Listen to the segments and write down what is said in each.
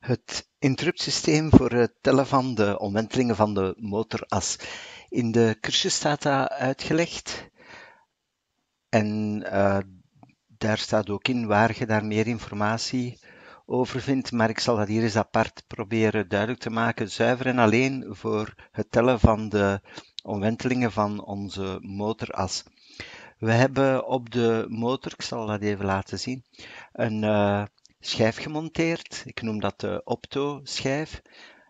het interruptsysteem voor het tellen van de omwentelingen van de motoras. In de cursus staat dat uitgelegd. En uh, daar staat ook in waar je daar meer informatie over vindt, maar ik zal dat hier eens apart proberen duidelijk te maken, zuiver en alleen voor het tellen van de omwentelingen van onze motoras. We hebben op de motor, ik zal dat even laten zien, een uh, schijf gemonteerd. Ik noem dat de opto-schijf.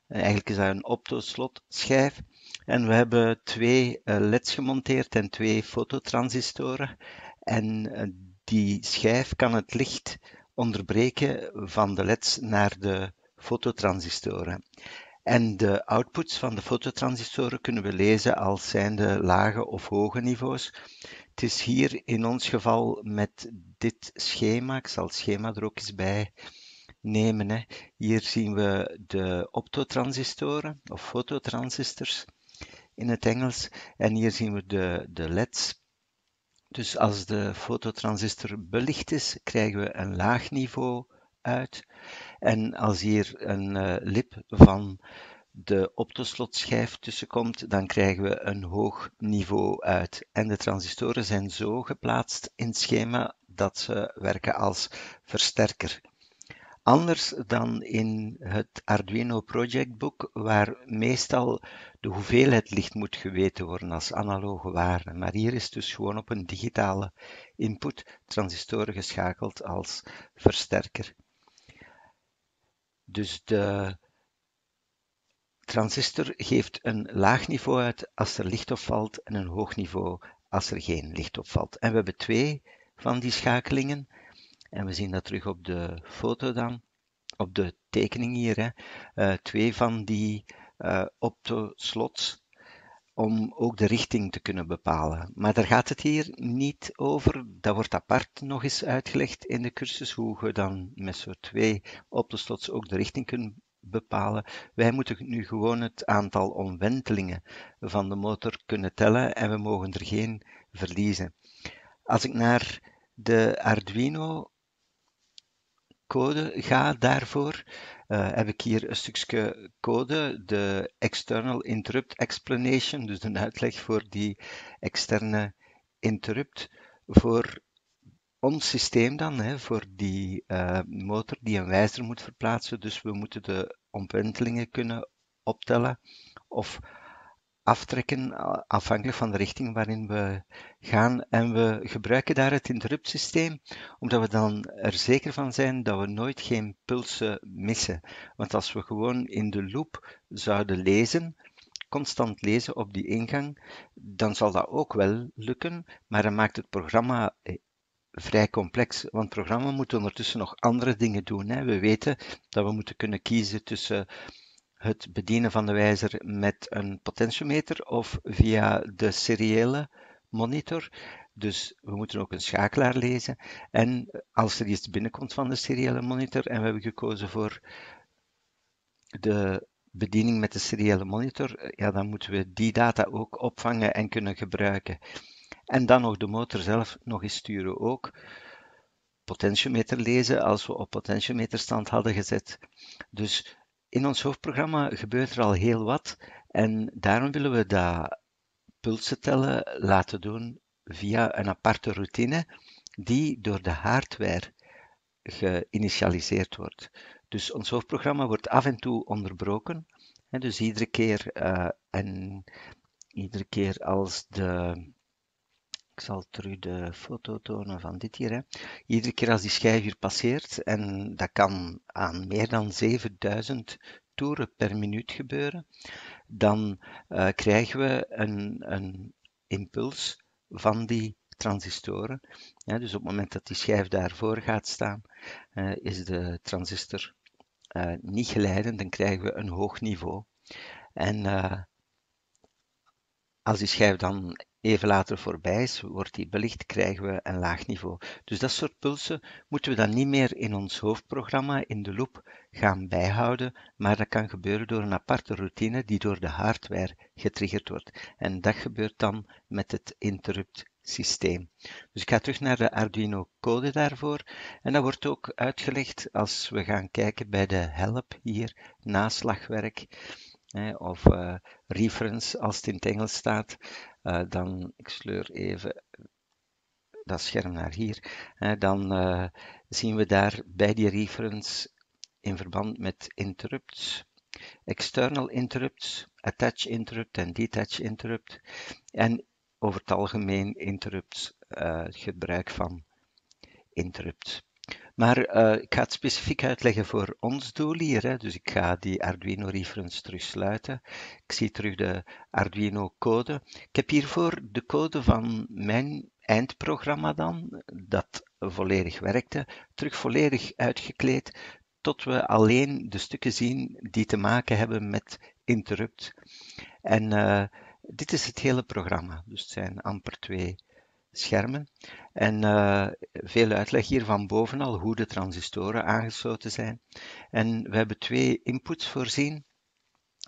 Eigenlijk is dat een opto-slot-schijf. En we hebben twee uh, LED's gemonteerd en twee fototransistoren. En uh, die schijf kan het licht onderbreken van de LED's naar de fototransistoren. En de outputs van de fototransistoren kunnen we lezen als zijnde lage of hoge niveaus. Het is hier in ons geval met dit schema, ik zal het schema er ook eens bij nemen. Hè. Hier zien we de optotransistoren of fototransistors in het Engels. En hier zien we de, de LED's. Dus als de fototransistor belicht is, krijgen we een laag niveau uit. En als hier een uh, lip van de optosslotschijf tussenkomt, dan krijgen we een hoog niveau uit. En de transistoren zijn zo geplaatst in het schema dat ze werken als versterker. Anders dan in het Arduino Project Book, waar meestal de hoeveelheid licht moet geweten worden als analoge waarde. Maar hier is dus gewoon op een digitale input transistoren geschakeld als versterker. Dus de transistor geeft een laag niveau uit als er licht opvalt en een hoog niveau als er geen licht opvalt. En we hebben twee van die schakelingen. En we zien dat terug op de foto dan, op de tekening hier. Hè. Uh, twee van die uh, optoslots om ook de richting te kunnen bepalen. Maar daar gaat het hier niet over. Dat wordt apart nog eens uitgelegd in de cursus, hoe je dan met zo'n twee optoslots ook de richting kunt bepalen. Wij moeten nu gewoon het aantal omwentelingen van de motor kunnen tellen en we mogen er geen verliezen. Als ik naar de Arduino code ga daarvoor, uh, heb ik hier een stukje code, de External Interrupt Explanation, dus een uitleg voor die externe interrupt voor ons systeem dan, hè, voor die uh, motor die een wijzer moet verplaatsen. Dus we moeten de omwentelingen kunnen optellen of aftrekken afhankelijk van de richting waarin we gaan. En we gebruiken daar het interruptsysteem, omdat we dan er zeker van zijn dat we nooit geen pulsen missen. Want als we gewoon in de loop zouden lezen, constant lezen op die ingang, dan zal dat ook wel lukken, maar dan maakt het programma eh, vrij complex, want het programma moet ondertussen nog andere dingen doen. Hè. We weten dat we moeten kunnen kiezen tussen het bedienen van de wijzer met een potentiometer of via de seriële monitor. Dus we moeten ook een schakelaar lezen. En als er iets binnenkomt van de seriële monitor en we hebben gekozen voor de bediening met de seriële monitor, ja, dan moeten we die data ook opvangen en kunnen gebruiken. En dan nog de motor zelf nog eens sturen ook. Potentiometer lezen als we op potentiometerstand hadden gezet. Dus in ons hoofdprogramma gebeurt er al heel wat en daarom willen we dat pulsen tellen laten doen via een aparte routine die door de hardware geïnitialiseerd wordt. Dus ons hoofdprogramma wordt af en toe onderbroken. dus iedere keer, uh, en iedere keer als de ik zal terug de foto tonen van dit hier. Hè. Iedere keer als die schijf hier passeert, en dat kan aan meer dan 7000 toeren per minuut gebeuren, dan uh, krijgen we een, een impuls van die transistoren. Dus op het moment dat die schijf daarvoor gaat staan, uh, is de transistor uh, niet geleidend, dan krijgen we een hoog niveau. En als die schijf dan even later voorbij is, wordt die belicht, krijgen we een laag niveau. Dus dat soort pulsen moeten we dan niet meer in ons hoofdprogramma in de loop gaan bijhouden, maar dat kan gebeuren door een aparte routine die door de hardware getriggerd wordt. En dat gebeurt dan met het interrupt systeem. Dus ik ga terug naar de Arduino code daarvoor. En dat wordt ook uitgelegd als we gaan kijken bij de help hier, naslagwerk of uh, reference als het in het Engels staat, uh, dan, ik sleur even dat scherm naar hier, dan uh, zien we daar bij die reference in verband met interrupts, external interrupts, attach interrupt en detach interrupt en over het algemeen interrupts, gebruik van interrupt. Maar uh, ik ga het specifiek uitleggen voor ons doel hier. Hè. Dus ik ga die Arduino reference terug sluiten. Ik zie terug de Arduino code. Ik heb hiervoor de code van mijn eindprogramma dan, dat volledig werkte, terug volledig uitgekleed, tot we alleen de stukken zien die te maken hebben met interrupt. En uh, dit is het hele programma. Dus het zijn amper twee schermen. En uh, veel uitleg hier van boven al hoe de transistoren aangesloten zijn. En we hebben twee inputs voorzien.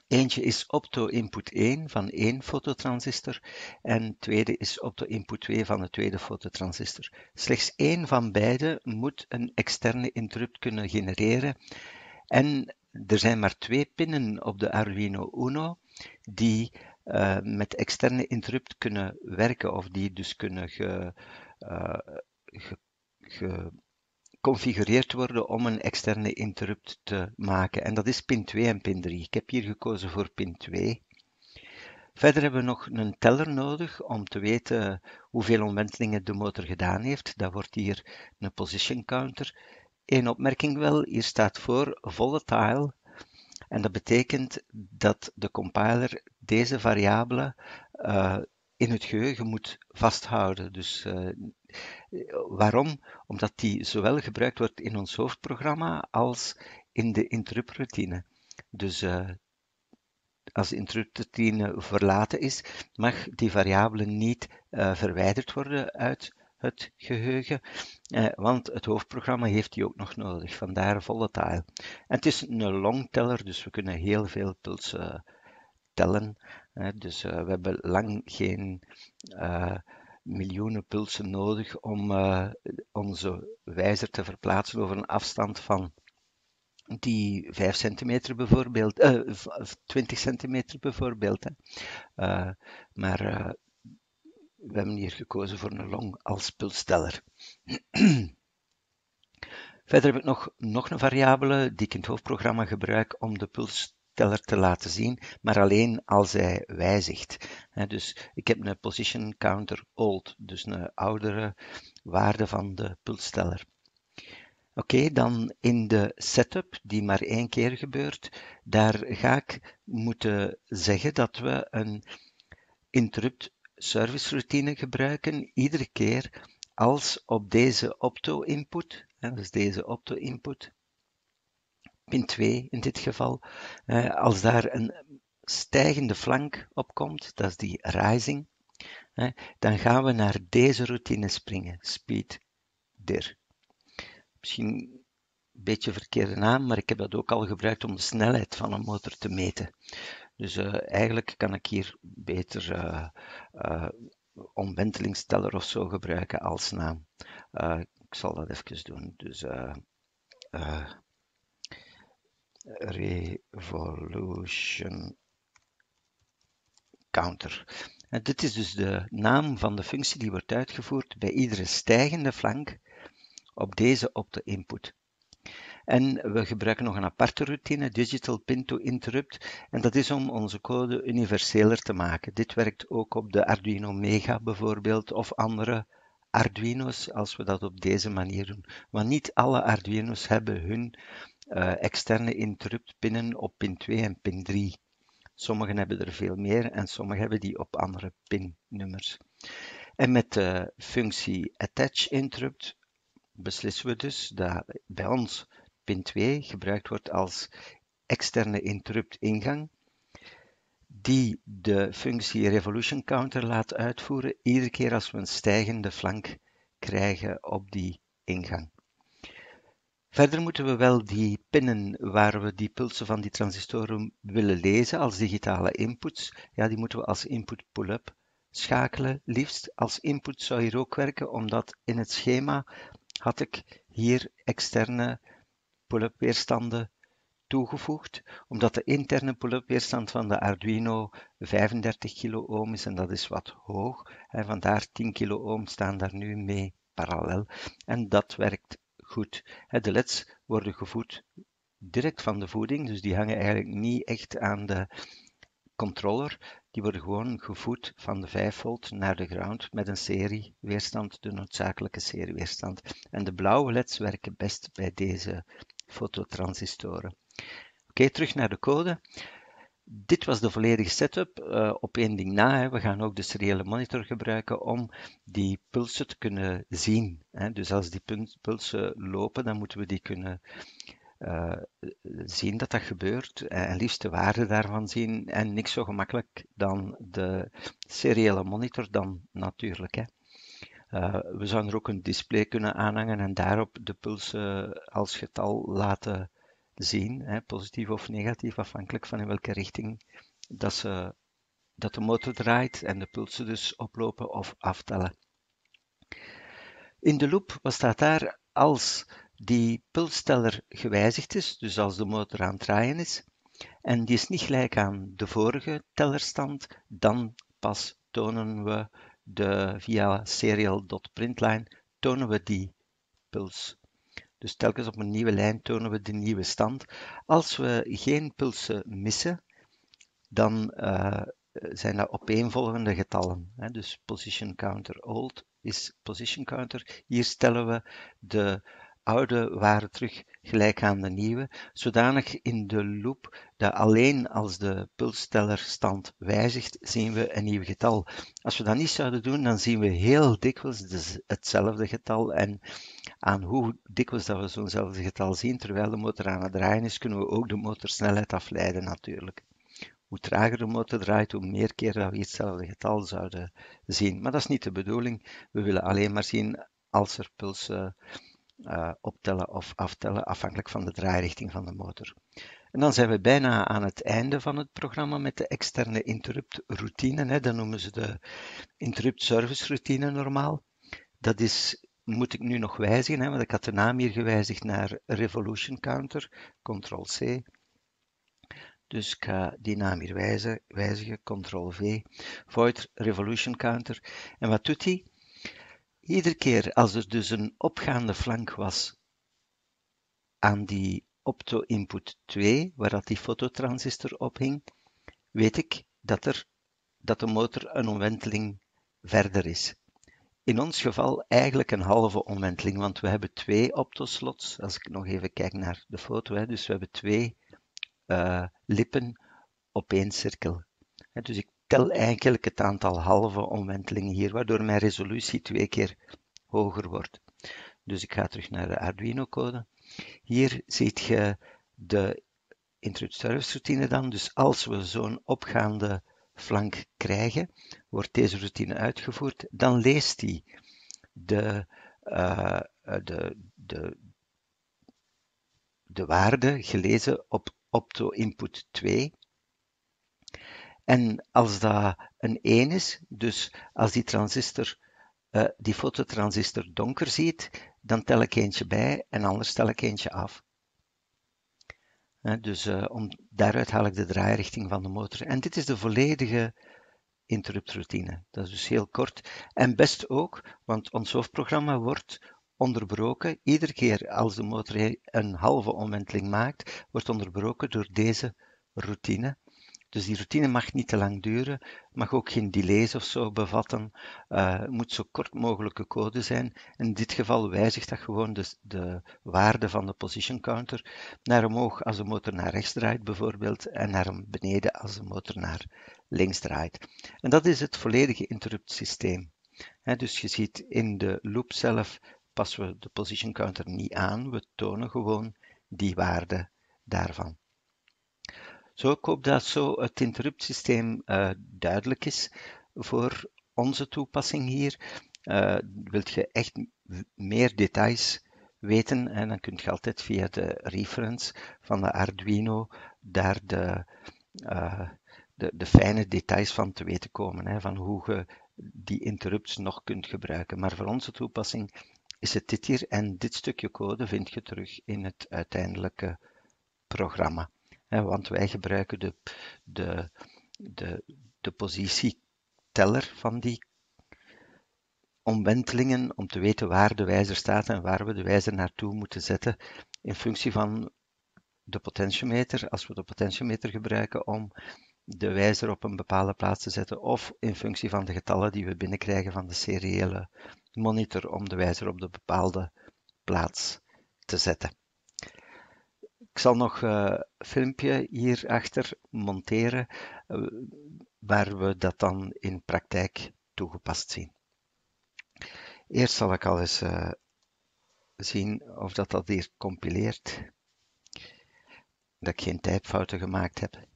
Eentje is opto-input 1 van één fototransistor en tweede is opto-input 2 van de tweede fototransistor. Slechts één van beide moet een externe interrupt kunnen genereren. En er zijn maar twee pinnen op de Arduino Uno die uh, met externe interrupt kunnen werken of die dus kunnen ge, uh, ge, geconfigureerd worden om een externe interrupt te maken. En dat is pin 2 en pin 3. Ik heb hier gekozen voor pin 2. Verder hebben we nog een teller nodig om te weten hoeveel omwentelingen de motor gedaan heeft. Dat wordt hier een position counter. Eén opmerking wel, hier staat voor volatile en dat betekent dat de compiler deze variabele uh, in het geheugen moet vasthouden. Dus uh, waarom? Omdat die zowel gebruikt wordt in ons hoofdprogramma als in de interrupt-routine. Dus uh, als de interrupt-routine verlaten is, mag die variabele niet verwijderd worden uit het geheugen, eh, want het hoofdprogramma heeft die ook nog nodig, vandaar volatile. En het is een longteller, dus we kunnen heel veel pulsen eh, tellen. dus uh, we hebben lang geen uh, miljoenen pulsen nodig om uh, onze wijzer te verplaatsen over een afstand van die 5 centimeter bijvoorbeeld, 20 centimeter bijvoorbeeld. Hè. maar we hebben hier gekozen voor een long als pulsteller. Verder heb ik nog, nog een variabele die ik in het hoofdprogramma gebruik om de pulsteller te laten zien, maar alleen als hij wijzigt. dus ik heb een position counter old, dus een oudere waarde van de pulsteller. Oké, dan in de setup, die maar één keer gebeurt, daar ga ik moeten zeggen dat we een interrupt service routine gebruiken iedere keer als op deze opto-input, dus deze opto-input, pin 2 in dit geval, als daar een stijgende flank op komt, dat is die rising, dan gaan we naar deze routine springen, speed dir. Misschien een beetje verkeerde naam, maar ik heb dat ook al gebruikt om de snelheid van een motor te meten. Dus uh, eigenlijk kan ik hier beter uh, omwentelingsteller of zo gebruiken als naam. ik zal dat even doen. Dus revolution counter. En dit is dus de naam van de functie die wordt uitgevoerd bij iedere stijgende flank op deze op de input. En we gebruiken nog een aparte routine, Digital Pin to Interrupt. En dat is om onze code universeler te maken. Dit werkt ook op de Arduino Mega bijvoorbeeld, of andere Arduino's, als we dat op deze manier doen. Want niet alle Arduino's hebben hun uh, externe interrupt pinnen op pin 2 en pin 3. Sommigen hebben er veel meer en sommigen hebben die op andere pinnummers. En met de functie attach interrupt beslissen we dus dat bij ons pin 2 gebruikt wordt als externe interrupt ingang. die de functie revolution counter laat uitvoeren iedere keer als we een stijgende flank krijgen op die ingang. Verder moeten we wel die pinnen waar we die pulsen van die transistoren willen lezen als digitale inputs, ja, die moeten we als input pull-up schakelen, liefst. Als input zou hier ook werken, omdat in het schema had ik hier externe pull-up weerstanden toegevoegd, omdat de interne pull-up weerstand van de Arduino 35 kilo is en dat is wat hoog. En vandaar 10 kilo staan daar nu mee parallel. En dat werkt goed. De leds worden gevoed direct van de voeding, dus die hangen eigenlijk niet echt aan de controller. Die worden gewoon gevoed van de 5 volt naar de ground met een serie weerstand, de noodzakelijke serie weerstand. En de blauwe leds werken best bij deze fototransistoren. Oké, terug naar de code. Dit was de volledige setup. Uh, op één ding na, hè. we gaan ook de seriële monitor gebruiken om die pulsen te kunnen zien. Hè. Dus als die pulsen lopen, dan moeten we die kunnen uh, zien dat dat gebeurt en liefst de waarde daarvan zien. En niks zo gemakkelijk dan de seriële monitor dan natuurlijk. Hè. We zouden er ook een display kunnen aanhangen en daarop de pulsen als getal laten zien, hè, positief of negatief, afhankelijk van in welke richting dat, ze, dat de motor draait en de pulsen dus oplopen of aftellen. In de loop, wat staat daar? Als die pulsteller gewijzigd is, dus als de motor aan het draaien is, en die is niet gelijk aan de vorige tellerstand, dan pas tonen we de, via serial.println tonen we die puls. Dus telkens op een nieuwe lijn tonen we de nieuwe stand. Als we geen pulsen missen, dan uh, zijn dat opeenvolgende getallen. Hè? Dus position counter old is position counter. Hier stellen we de oude waarde terug gelijk aan de nieuwe, zodanig in de loop dat alleen als de pulsstellerstand wijzigt, zien we een nieuw getal. Als we dat niet zouden doen, dan zien we heel dikwijls dus hetzelfde getal en aan hoe dikwijls dat we zo'nzelfde getal zien terwijl de motor aan het draaien is, kunnen we ook de motorsnelheid afleiden natuurlijk. Hoe trager de motor draait, hoe meer keer dat we hetzelfde getal zouden zien. Maar dat is niet de bedoeling. We willen alleen maar zien als er pulsen uh, optellen of aftellen, afhankelijk van de draairichting van de motor. En dan zijn we bijna aan het einde van het programma met de externe interrupt routine. Hè. Dat noemen ze de interrupt service routine normaal. Dat is, moet ik nu nog wijzigen, hè, want ik had de naam hier gewijzigd naar revolution counter, ctrl C. Dus ik ga die naam hier wijzigen, wijzigen ctrl V, void revolution counter. En wat doet hij? Iedere keer als er dus een opgaande flank was aan die opto-input 2, waar dat die fototransistor op hing, weet ik dat, er, dat de motor een omwenteling verder is. In ons geval eigenlijk een halve omwenteling, want we hebben twee optoslots. Als ik nog even kijk naar de foto, dus we hebben twee uh, lippen op één cirkel. Dus ik tel eigenlijk het aantal halve omwentelingen hier, waardoor mijn resolutie twee keer hoger wordt. Dus ik ga terug naar de Arduino code. Hier ziet je de interrupt service routine dan. Dus als we zo'n opgaande flank krijgen, wordt deze routine uitgevoerd, dan leest hij de, uh, de, de, de waarde gelezen op opto input 2 en als dat een 1 is, dus als die transistor, uh, die fototransistor donker ziet, dan tel ik eentje bij en anders tel ik eentje af. Dus uh, om, daaruit haal ik de draairichting van de motor. En dit is de volledige interruptroutine. Dat is dus heel kort. En best ook, want ons hoofdprogramma wordt onderbroken. Iedere keer als de motor een halve omwenteling maakt, wordt onderbroken door deze routine. Dus die routine mag niet te lang duren, mag ook geen delays of zo bevatten, uh, moet zo kort mogelijke code zijn. In dit geval wijzigt dat gewoon de, de waarde van de position counter naar omhoog als de motor naar rechts draait bijvoorbeeld en naar beneden als de motor naar links draait. En dat is het volledige interrupt systeem. dus je ziet in de loop zelf passen we de position counter niet aan, we tonen gewoon die waarde daarvan. Zo, ik hoop dat zo het interruptsysteem uh, duidelijk is voor onze toepassing hier. Uh, wilt je echt meer details weten, en dan kun je altijd via de reference van de Arduino daar de, uh, de, de, fijne details van te weten komen, hè, van hoe je die interrupts nog kunt gebruiken. Maar voor onze toepassing is het dit hier en dit stukje code vind je terug in het uiteindelijke programma. Want wij gebruiken de, de, de, de positieteller van die omwentelingen om te weten waar de wijzer staat en waar we de wijzer naartoe moeten zetten in functie van de potentiometer, als we de potentiometer gebruiken om de wijzer op een bepaalde plaats te zetten, of in functie van de getallen die we binnenkrijgen van de seriële monitor om de wijzer op de bepaalde plaats te zetten. Ik zal nog uh, een filmpje hierachter monteren uh, waar we dat dan in praktijk toegepast zien. Eerst zal ik al eens uh, zien of dat, dat hier compileert. Dat ik geen typfouten gemaakt heb.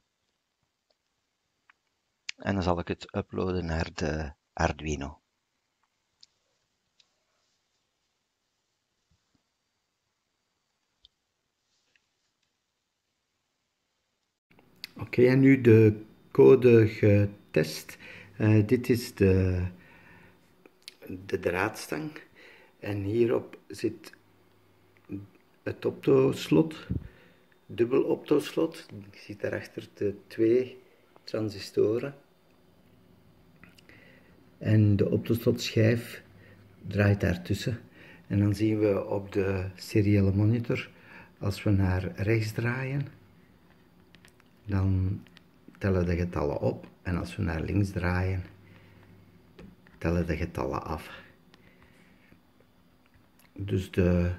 En dan zal ik het uploaden naar de Arduino. Oké, en nu de code getest. Uh, dit is de, de draadstang. En hierop zit het optoslot, dubbel optoslot. Je ziet daarachter de twee transistoren. En de optoslotschijf draait daartussen. En dan zien we op de seriële monitor, als we naar rechts draaien, dan tellen de getallen op en als we naar links draaien, tellen de getallen af. Dus de,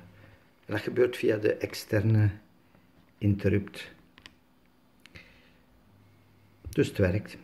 dat gebeurt via de externe interrupt. Dus het werkt.